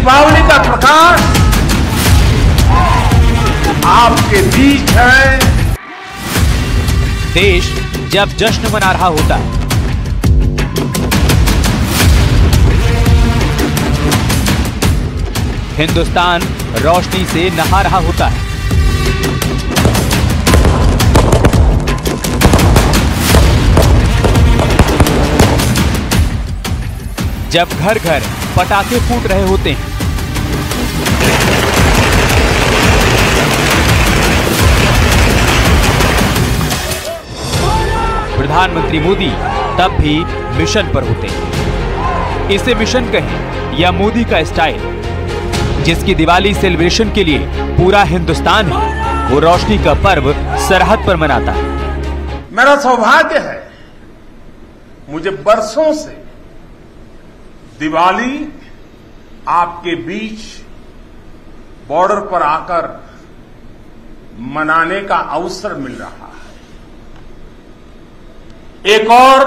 दीपावली का प्रकाश आपके बीच है। देश जब जश्न मना रहा होता। है हिंदुस्तान रोशनी से नहा रहा होता है। जब घर घर पटाखे फूट रहे होते हैं प्रधानमंत्री मोदी तब भी मिशन पर होते हैं। इसे मिशन कहें या मोदी का स्टाइल, जिसकी दिवाली सेलिब्रेशन के लिए पूरा हिंदुस्तान है वो रोशनी का पर्व सरहद पर मनाता है। मेरा सौभाग्य है, मुझे बरसों से दिवाली आपके बीच बॉर्डर पर आकर मनाने का अवसर मिल रहा है। एक और,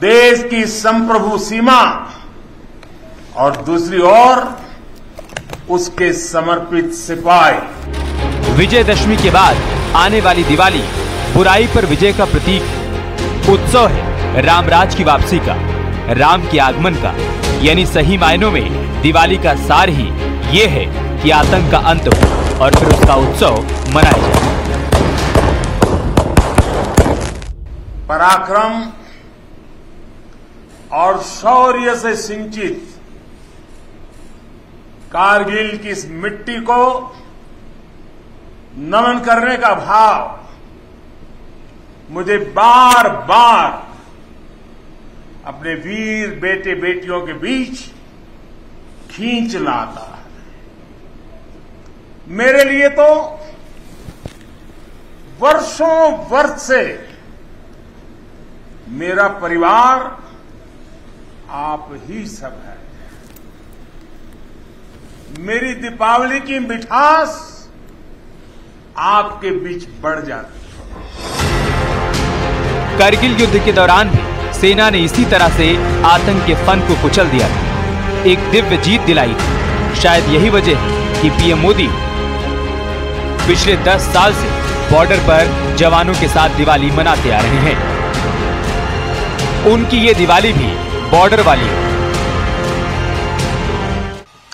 देश की संप्रभु सीमा और दूसरी ओर उसके समर्पित सिपाही। विजयदशमी के बाद आने वाली दिवाली बुराई पर विजय का प्रतीक, उत्सव है रामराज की वापसी का, राम के आगमन का। यानी सही मायनों में दिवाली का सार ही ये है कि आतंक का अंत हो और फिर उसका उत्सव मनाया जाए। पराक्रम और शौर्य से सिंचित कारगिल की इस मिट्टी को नमन करने का भाव मुझे बार बार अपने वीर बेटे बेटियों के बीच खींच लाता मेरे लिए तो वर्षों वर्ष से मेरा परिवार आप ही सब है। मेरी दीपावली की मिठास आपके बीच बढ़ जाती है। करगिल युद्ध के दौरान भी सेना ने इसी तरह से आतंक के फन को कुचल दिया था। एक दिव्य जीत दिलाई थी। शायद यही वजह है कि पीएम मोदी पिछले 10 साल से बॉर्डर पर जवानों के साथ दिवाली मनाते आ रहे हैं। उनकी ये दिवाली भी बॉर्डर वाली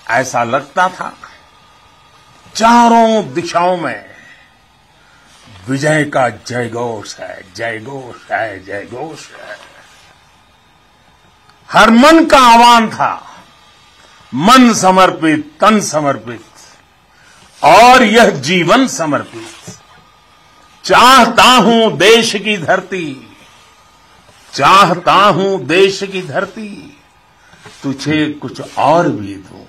ऐसा लगता था चारों दिशाओं में विजय का जय घोष है जय घोष है जय घोष है। हर मन का आह्वान था, मन समर्पित, तन समर्पित। और यह जीवन समर्पित चाहता हूँ देश की धरती। चाहता हूँ देश की धरती। तुझे कुछ और भी दूँ।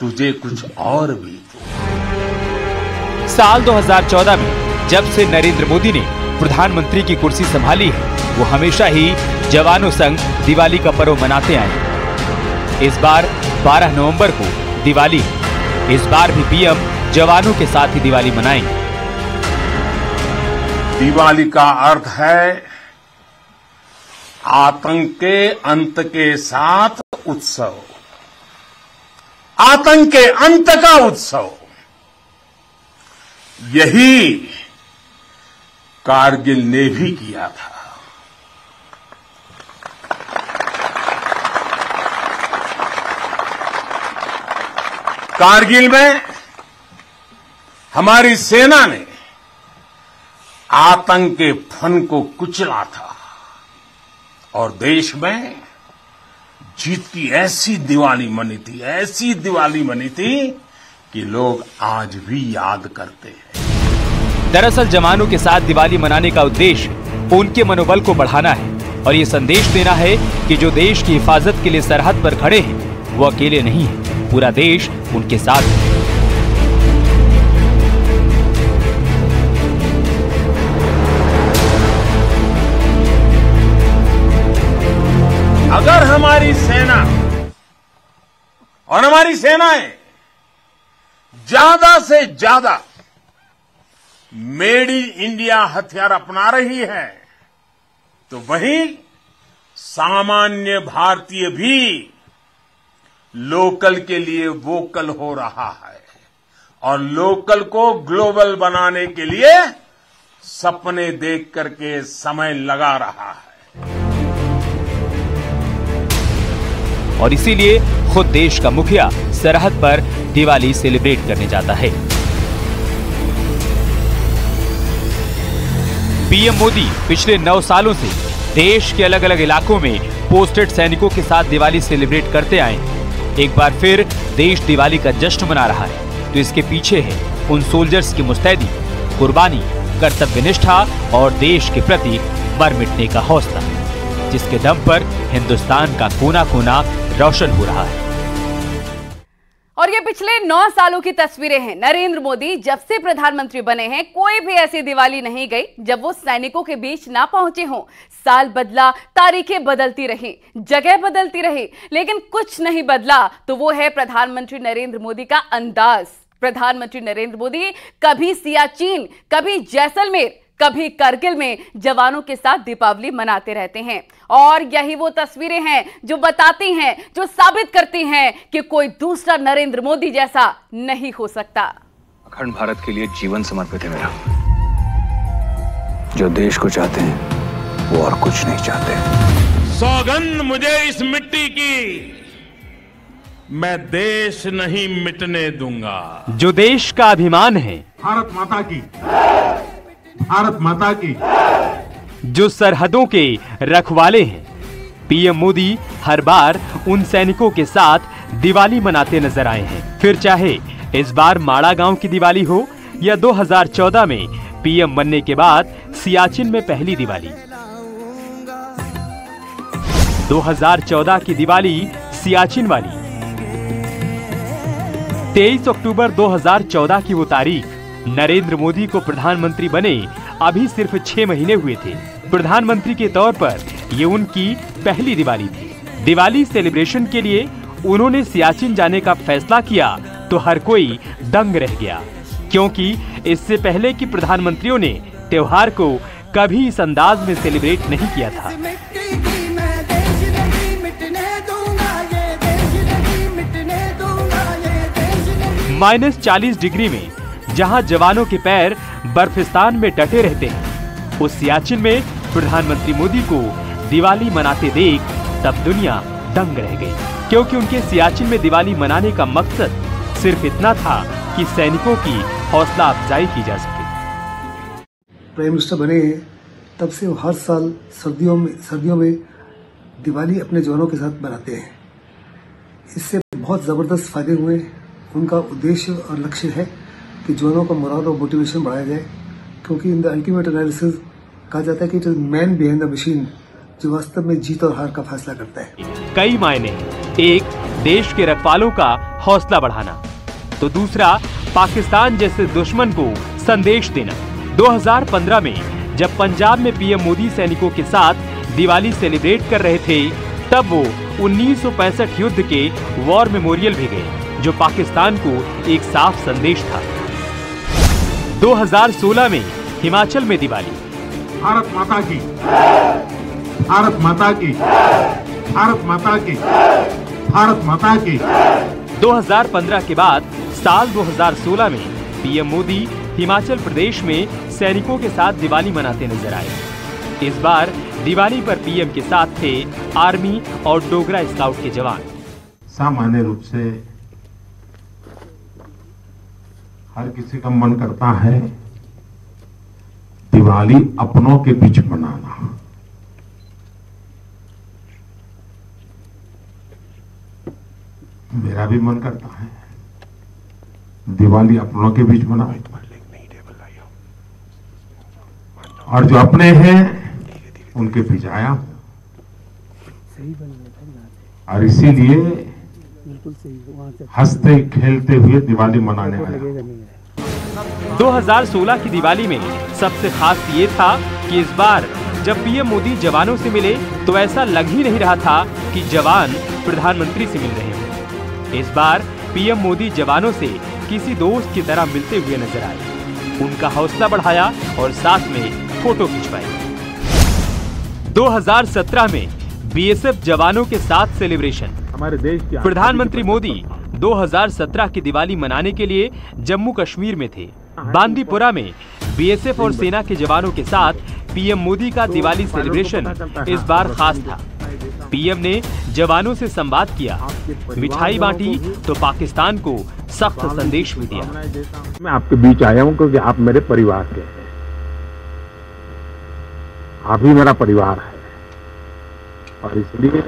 तुझे कुछ और भी दूँ। साल 2014 में जब से नरेंद्र मोदी ने प्रधानमंत्री की कुर्सी संभाली है, वो हमेशा ही जवानों संग दिवाली का पर्व मनाते आए इस बार 12 नवंबर को दिवाली इस बार भी पीएम जवानों के साथ ही दिवाली मनाएँगे। दिवाली का अर्थ है आतंक के अंत के साथ उत्सव। आतंक के अंत का उत्सव। यही कारगिल ने भी किया था। कारगिल में हमारी सेना ने आतंक के फन को कुचला था और देश में जीत की ऐसी दिवाली मनी थी, ऐसी दिवाली मनी थी कि लोग आज भी याद करते हैं। दरअसल जवानों के साथ दिवाली मनाने का उद्देश्य उनके मनोबल को बढ़ाना है और ये संदेश देना है कि जो देश की हिफाजत के लिए सरहद पर खड़े हैं, वो अकेले नहीं है, पूरा देश उनके साथ है। हमारी सेनाएँ ज़्यादा से ज़्यादा मेड इन इंडिया हथियार अपना रही है तो वहीं सामान्य भारतीय भी लोकल के लिए वोकल हो रहा है और लोकल को ग्लोबल बनाने के लिए सपने देख करके समय लगा रहा है। और इसीलिए खुद देश का मुखिया सरहद पर दिवाली सेलिब्रेट करने जाता है। पीएम मोदी पिछले नौ सालों से देश के अलग अलग इलाकों में पोस्टेड सैनिकों के साथ दिवाली सेलिब्रेट करते आए एक बार फिर देश दिवाली का जश्न मना रहा है। तो इसके पीछे है उन सोल्जर्स की मुस्तैदी, कुर्बानी कर्तव्य निष्ठा और देश के प्रति मर मिटने का हौसला, जिसके दम पर हिंदुस्तान का कोना कोना रोशन हो रहा है। और ये पिछले नौ सालों की तस्वीरें हैं। नरेंद्र मोदी जब से प्रधानमंत्री बने हैं, कोई भी ऐसी दिवाली नहीं गई जब वो सैनिकों के बीच ना पहुँचे हों। साल बदला, तारीखें बदलती रही, जगह बदलती रही, लेकिन कुछ नहीं बदला। तो वो है प्रधानमंत्री नरेंद्र मोदी का अंदाज। प्रधानमंत्री नरेंद्र मोदी, कभी सियाचिन, कभी जैसलमेर कभी करगिल में जवानों के साथ दीपावली मनाते रहते हैं। और यही वो तस्वीरें हैं जो बताती हैं जो साबित करती हैं कि कोई दूसरा नरेंद्र मोदी जैसा नहीं हो सकता। अखंड भारत के लिए जीवन समर्पित है मेरा। जो देश को चाहते हैं वो और कुछ नहीं चाहते। सौगंध मुझे इस मिट्टी की मैं देश नहीं मिटने दूँगा। जो देश का अभिमान है। भारत माता की। भारत माता की। जो सरहदों के रखवाले हैं। पीएम मोदी हर बार उन सैनिकों के साथ दिवाली मनाते नज़र आए हैं। फिर चाहे इस बार माड़ा गाँव की दिवाली हो या 2014 में पीएम बनने के बाद सियाचिन में पहली दिवाली। 2014 की दिवाली सियाचिन वाली। 23 अक्टूबर 2014 की वो तारीख नरेंद्र मोदी को प्रधानमंत्री बने, अभी सिर्फ़ छह महीने हुए थे। प्रधानमंत्री के तौर पर ये उनकी पहली दिवाली थी। दिवाली सेलिब्रेशन के लिए उन्होंने सियाचिन जाने का फैसला किया तो हर कोई दंग रह गया। क्योंकि इससे पहले कि प्रधानमंत्रियों ने त्योहार को कभी इस अंदाज में सेलिब्रेट नहीं किया था। माइनस चालीस डिग्री में जहाँ जवानों के पैर बर्फिस्तान में डटे रहते हैं। उस सियाचिन में प्रधानमंत्री मोदी को दिवाली मनाते देख तब दुनिया दंग रह गई। क्योंकि उनके सियाचिन में दिवाली मनाने का मकसद सिर्फ़ इतना था कि सैनिकों की हौसला अफजाई की जा सके। प्राइम मिनिस्टर बने हैं, तब से वो हर साल सर्दियों में सर्दियों में दिवाली अपने जवानों के साथ मनाते हैं। इससे बहुत ज़बरदस्त फ़ायदे हुए। उनका उद्देश्य और लक्ष्य है कि जवानों का मोरल और मोटिवेशन बढ़ाया जाए, क्योंकि इन द अल्टीमेट एनालिसिस कहा जाता है कि it man behind the machine जो वास्तव में जीत और हार का फैसला करता है। कई मायने, एक, देश के रखवालों का हौसला बढ़ाना तो दूसरा, पाकिस्तान जैसे दुश्मन को संदेश देना। 2015 में, जब पंजाब में पीएम मोदी सैनिकों के साथ दिवाली सेलिब्रेट कर रहे थे, तब वो 1965 युद्ध के वॉर मेमोरियल भी गए, जो पाकिस्तान को एक साफ़ संदेश था। 2016 में हिमाचल में दिवाली। भारत माता की। भारत माता की। भारत माता की। भारत माता की। 2015 के बाद साल 2016 में पीएम मोदी हिमाचल प्रदेश में सैनिकों के साथ दिवाली मनाते नज़र आए। इस बार दिवाली पर पीएम के साथ थे आर्मी और डोगरा स्काउट के जवान। सामान्य रूप से हर किसी का मन करता है दिवाली अपनों के बीच मनाना। मेरा भी मन करता है दिवाली अपनों के बीच मनाओ और जो अपने हैं उनके बीच आया हूँ। और इसीलिए हँसते खेलते हुए दिवाली मनाने आया 2016 की दिवाली में सबसे खास ये था कि इस बार जब पीएम मोदी जवानों से मिले तो ऐसा लग ही नहीं रहा था कि जवान प्रधानमंत्री से मिल रहे हैं। इस बार पीएम मोदी जवानों से किसी दोस्त की तरह मिलते हुए नज़र आए। उनका हौसला बढ़ाया और साथ में फ़ोटो खिंचवाई। 2017 में बीएसएफ जवानों के साथ सेलिब्रेशन। हमारे देश की प्रधानमंत्री मोदी 2017 की दिवाली मनाने के लिए जम्मू कश्मीर में थे। बांदीपुरा में बीएसएफ और सेना के जवानों के साथ पीएम मोदी का दिवाली सेलिब्रेशन इस बार खास था। पीएम ने जवानों से संवाद किया। मिठाई बांटी तो पाकिस्तान को सख्त संदेश भी दिया। मैं आपके बीच आया हूँ क्योंकि आप मेरे परिवार के हैं। आप ही मेरा परिवार है। और इसलिए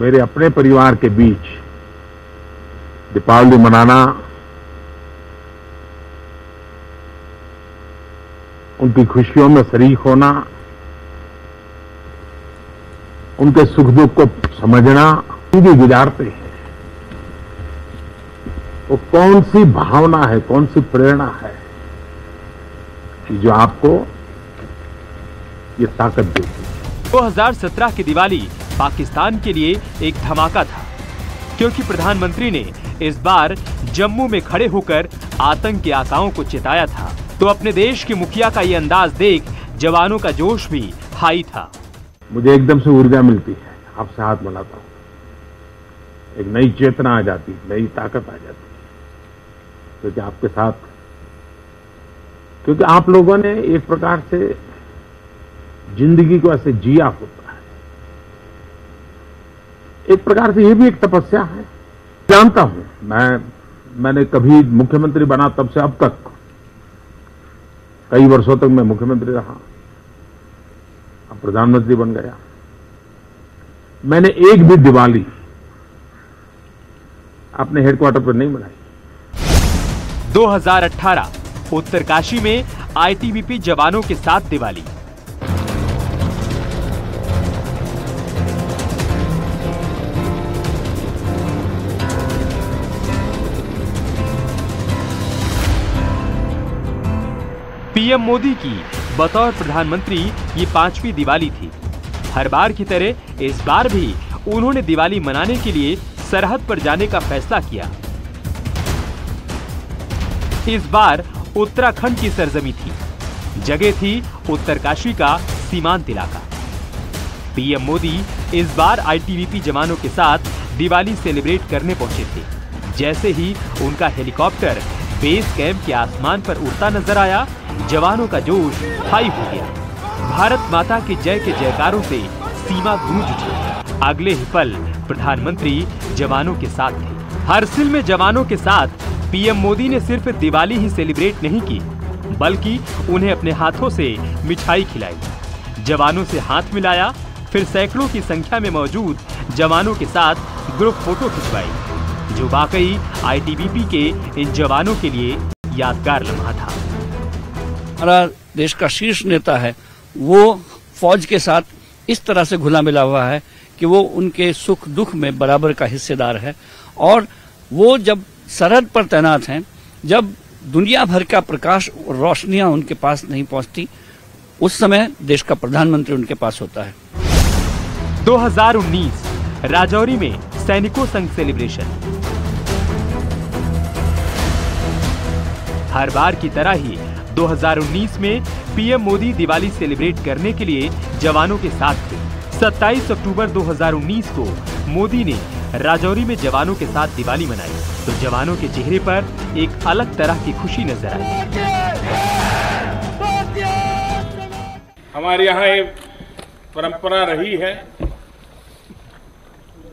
मेरे अपने परिवार के बीच दीपावली मनाना उनकी खुशियों में शरीक होना, उनके सुख दुख को समझना ज़िंदगी गुजारते हैं। वो कौन सी भावना है कौन सी प्रेरणा है कि जो आपको ये ताकत देती है? 2017 की दिवाली पाकिस्तान के लिए एक धमाका था, क्योंकि प्रधानमंत्री ने इस बार जम्मू में खड़े होकर आतंक के आकाओं को चेताया था। तो अपने देश के मुखिया का ये अंदाज देख जवानों का जोश भी हाई था। मुझे एकदम से ऊर्जा मिलती है। आपसे हाथ मिलाता हूँ। एक नई चेतना आ जाती है, नई ताकत आ जाती है। क्योंकि आपके साथ क्योंकि आप लोगों ने एक प्रकार से ज़िंदगी को ऐसे जिया होता है। एक प्रकार से ये भी एक तपस्या है। जानता हूँ, मैं, मैंने कभी मुख्यमंत्री बना तब से अब तक कई वर्षों तक मैं मुख्यमंत्री रहा। अब प्रधानमंत्री बन गया। मैंने एक भी दिवाली अपने हेडक्वार्टर पर नहीं मनाई। 2018 उत्तरकाशी में आईटीबीपी जवानों के साथ दिवाली। पीएम मोदी की। बतौर प्रधानमंत्री ये पांचवी दिवाली थी। हर बार की तरह इस बार भी उन्होंने दिवाली मनाने के लिए सरहद पर जाने का फैसला किया। इस बार उत्तराखंड की सरजमी थी। जगह थी उत्तरकाशी का सीमांत इलाका। पीएम मोदी इस बार आईटीबीपी जवानों के साथ दिवाली सेलिब्रेट करने पहुँचे थे। जैसे ही उनका हेलीकॉप्टर बेस कैंप के आसमान पर उड़ता नज़र आया, जवानों का जोश हाई हो गया। भारत माता की जय के जयकारों से सीमा गूंज उठी। अगले ही पल प्रधानमंत्री जवानों के साथ थे। हरसिल में जवानों के साथ पीएम मोदी ने सिर्फ़ दिवाली ही सेलिब्रेट नहीं की, बल्कि उन्हें अपने हाथों से मिठाई खिलाई। जवानों से हाथ मिलाया, फिर सैकड़ों की संख्या में मौजूद जवानों के साथ ग्रुप फ़ोटो खिंचवाई। जो वाकई आईटीबीपी के इन जवानों के लिए यादगार लम्हा था। हमारा देश का शीर्ष नेता है वो फौज के साथ इस तरह से घुला मिला हुआ है कि वो उनके सुख दुख में बराबर का हिस्सेदार है और वो जब सरहद पर तैनात हैं जब दुनिया भर का प्रकाश और रोशनियाँ उनके पास नहीं पहुँचती उस समय देश का प्रधानमंत्री उनके पास होता है। 2019 राजौरी में सैनिकों संघ सेलिब्रेशन हर बार की तरह ही 2019 में पीएम मोदी दिवाली सेलिब्रेट करने के लिए जवानों के साथ थे। 27 अक्टूबर 2019 को मोदी ने राजौरी में जवानों के साथ दिवाली मनाई। तो जवानों के चेहरे पर एक अलग तरह की खुशी नज़र आई। हमारे यहाँ एक परंपरा रही है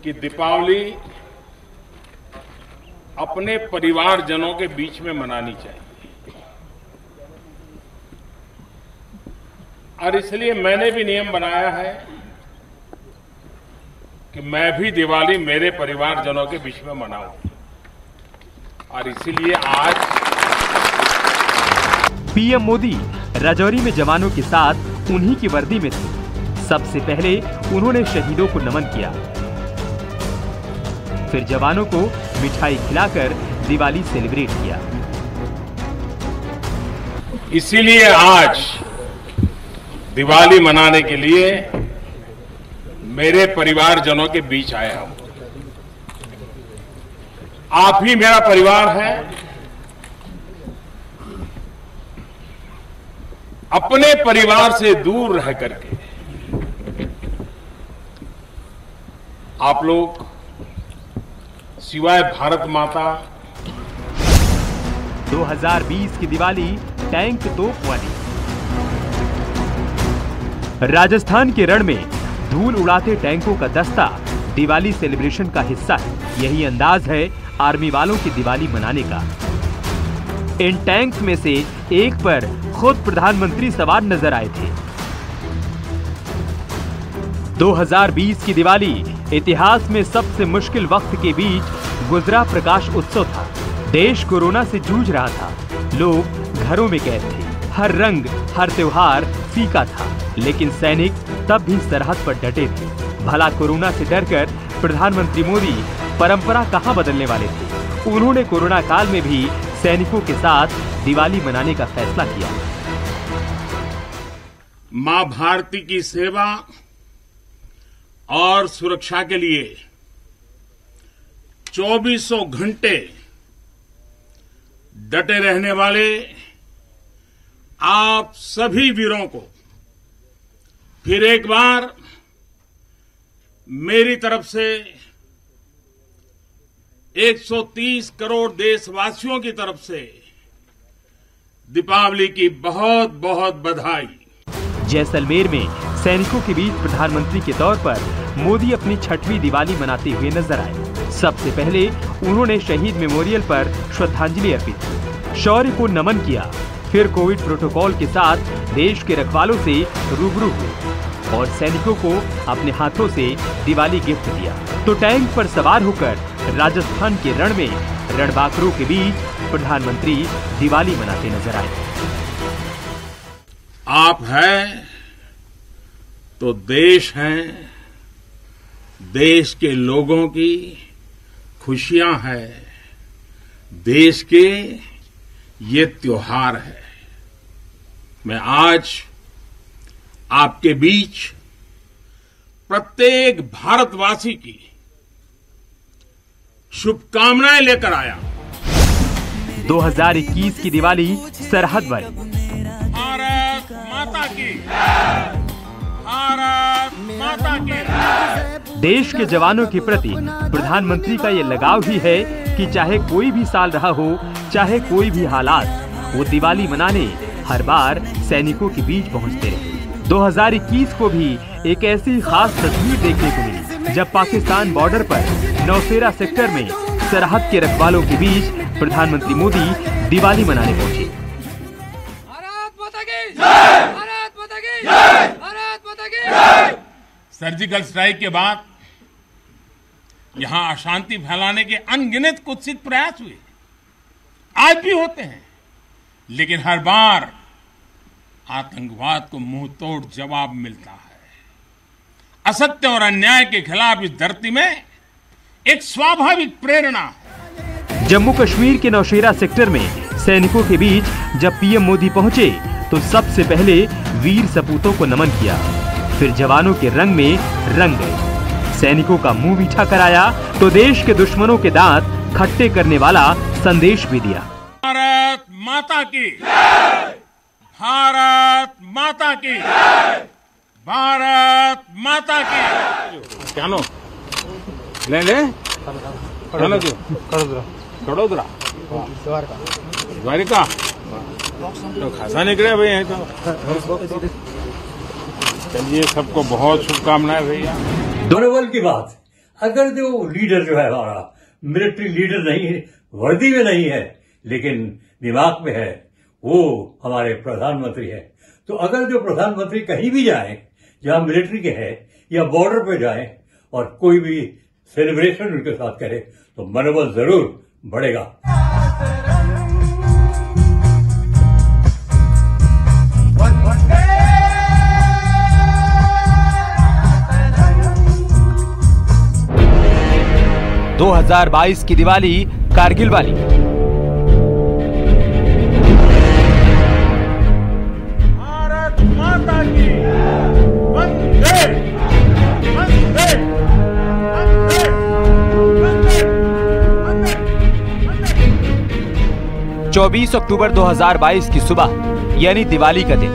कि दीपावली अपने परिवारजनों के बीच में मनानी चाहिए। और इसलिए मैंने भी नियम बनाया है कि मैं भी दिवाली मेरे परिवारजनों के बीच में मनाऊं। और इसीलिए आज पीएम मोदी राजौरी में जवानों के साथ उन्हीं की वर्दी में थे। सबसे पहले उन्होंने शहीदों को नमन किया। फिर जवानों को मिठाई खिलाकर दिवाली सेलिब्रेट किया। इसीलिए आज दिवाली मनाने के लिए मेरे परिवारजनों के बीच आया हूँ। आप ही मेरा परिवार है। अपने परिवार से दूर रह करके आप लोग सिवाय भारत माता। 2020 की दिवाली टैंक तोप वाली राजस्थान के रण में धूल उड़ाते टैंकों का दस्ता दिवाली सेलिब्रेशन का हिस्सा है। यही अंदाज है आर्मी वालों की दिवाली मनाने का। इन टैंक्स में से एक पर खुद प्रधानमंत्री सवार नज़र आए थे। 2020 की दिवाली इतिहास में सबसे मुश्किल वक्त के बीच गुजरा प्रकाश उत्सव था। देश कोरोना से जूझ रहा था। लोग घरों में कैद थे। हर रंग, हर त्योहार फीका था। लेकिन सैनिक तब भी सरहद पर डटे थे। भला कोरोना से डरकर प्रधानमंत्री मोदी परंपरा कहाँ बदलने वाले थे? उन्होंने कोरोना काल में भी सैनिकों के साथ दिवाली मनाने का फैसला किया। माँ भारती की सेवा और सुरक्षा के लिए चौबीसों घंटे डटे रहने वाले आप सभी वीरों को फिर एक बार मेरी तरफ़ से 130 करोड़ देशवासियों की तरफ़ से दीपावली की बहुत बहुत बधाई। जैसलमेर में सैनिकों के बीच प्रधानमंत्री के तौर पर मोदी अपनी छठवीं दिवाली मनाते हुए नज़र आए। सबसे पहले उन्होंने शहीद मेमोरियल पर श्रद्धांजलि अर्पित की। शौर्य को नमन किया। फिर कोविड प्रोटोकॉल के साथ देश के रखवालों से रूबरू हुए और सैनिकों को अपने हाथों से दिवाली गिफ्ट दिया। तो टैंक पर सवार होकर राजस्थान के रण में रणबांकुरों के बीच प्रधानमंत्री दिवाली मनाते नज़र आए। आप हैं तो देश है, देश के लोगों की खुशियाँ हैं। देश के ये त्योहार है। मैं आज आपके बीच प्रत्येक भारतवासी की शुभकामनाएँ लेकर आया 2021 की दिवाली सरहद वाली माता की देश के जवानों के प्रति प्रधानमंत्री का ये लगाव ही है कि चाहे कोई भी साल रहा हो, चाहे कोई भी हालात, वो दिवाली मनाने हर बार सैनिकों के बीच पहुँचते रहे। 2021 को भी एक ऐसी खास तस्वीर देखने को मिली, जब पाकिस्तान बॉर्डर पर नौसेरा सेक्टर में सरहद के रखवालों के बीच प्रधानमंत्री मोदी दिवाली मनाने पहुँचे। सर्जिकल स्ट्राइक के बाद यहाँ अशांति फैलाने के अनगिनत कुत्सित प्रयास हुए। आज भी होते हैं, लेकिन हर बार आतंकवाद को मुँह तोड़ जवाब मिलता है। असत्य और अन्याय के खिलाफ इस धरती में एक स्वाभाविक प्रेरणा जम्मू कश्मीर के नौशेरा सेक्टर में सैनिकों के बीच जब पीएम मोदी पहुँचे तो सबसे पहले वीर सपूतों को नमन किया। फिर जवानों के रंग में रंग गए। सैनिकों का मुँह मीठा कराया तो देश के दुश्मनों के दांत खट्टे करने वाला संदेश भी दिया। भारत माता की भारत माता की भारत माता की क्या नो ले ले। कड़ोदरा द्वारिका। तो खासा निकले भाई तो। चलिए सबको बहुत शुभकामनाएँ भैया। मनोबल की बात। अगर जो लीडर जो है हमारा, मिलिट्री लीडर नहीं है, वर्दी में नहीं है, लेकिन दिमाग में है, वो हमारे प्रधानमंत्री है। तो अगर जो प्रधानमंत्री कहीं भी जाए, जहाँ मिलिट्री के है, या बॉर्डर पे जाए, और कोई भी सेलिब्रेशन उनके साथ करे तो मनोबल ज़रूर बढ़ेगा। दो हज़ार बाईस की दिवाली कारगिल वाली। भारत माता की। वंदे। वंदे। वंदे। वंदे। वंदे। वंदे। 24 अक्टूबर 2022 की सुबह यानी दिवाली का दिन।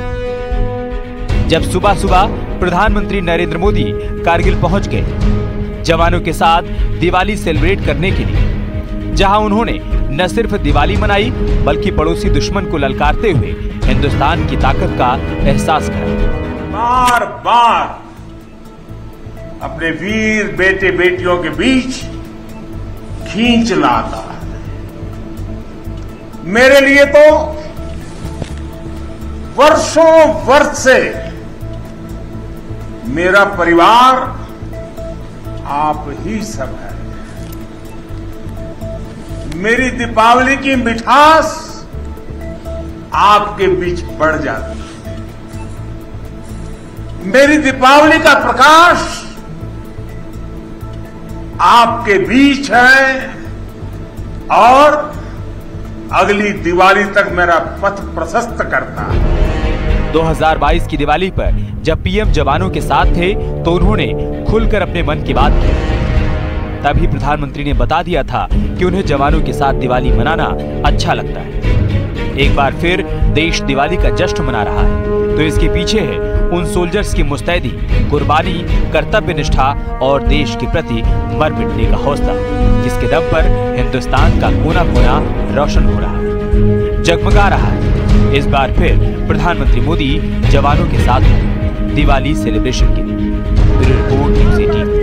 जब सुबह सुबह प्रधानमंत्री नरेंद्र मोदी कारगिल पहुँच गए जवानों के साथ दिवाली सेलिब्रेट करने के लिए, जहाँ उन्होंने न सिर्फ़ दिवाली मनाई, बल्कि पड़ोसी दुश्मन को ललकारते हुए हिंदुस्तान की ताकत का एहसास कराया। बार बार अपने वीर बेटे बेटियों के बीच खींच लाता मेरे लिए तो वर्षों वर्ष से मेरा परिवार आप ही सब है। मेरी दीपावली की मिठास आपके बीच बढ़ जाती है। मेरी दीपावली का प्रकाश आपके बीच है और अगली दिवाली तक मेरा पथ प्रशस्त करता है। 2022 की दिवाली पर जब पीएम जवानों के साथ थे तो उन्होंने खुलकर अपने मन की बात की। तभी प्रधानमंत्री ने बता दिया था कि उन्हें जवानों के साथ दिवाली मनाना अच्छा लगता है। एक बार फिर देश दिवाली का जश्न मना रहा है। तो इसके पीछे है उन सोल्जर्स की मुस्तैदी, कुर्बानी कर्तव्य निष्ठा और देश के प्रति मर मिटने का हौसला, जिसके दम पर हिंदुस्तान का कोना कोना रोशन हो रहा है। जगमगा रहा है। इस बार फिर प्रधानमंत्री मोदी जवानों के साथ दिवाली सेलिब्रेशन के लिए रिपोर्ट न्यूज़ एटीन